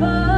know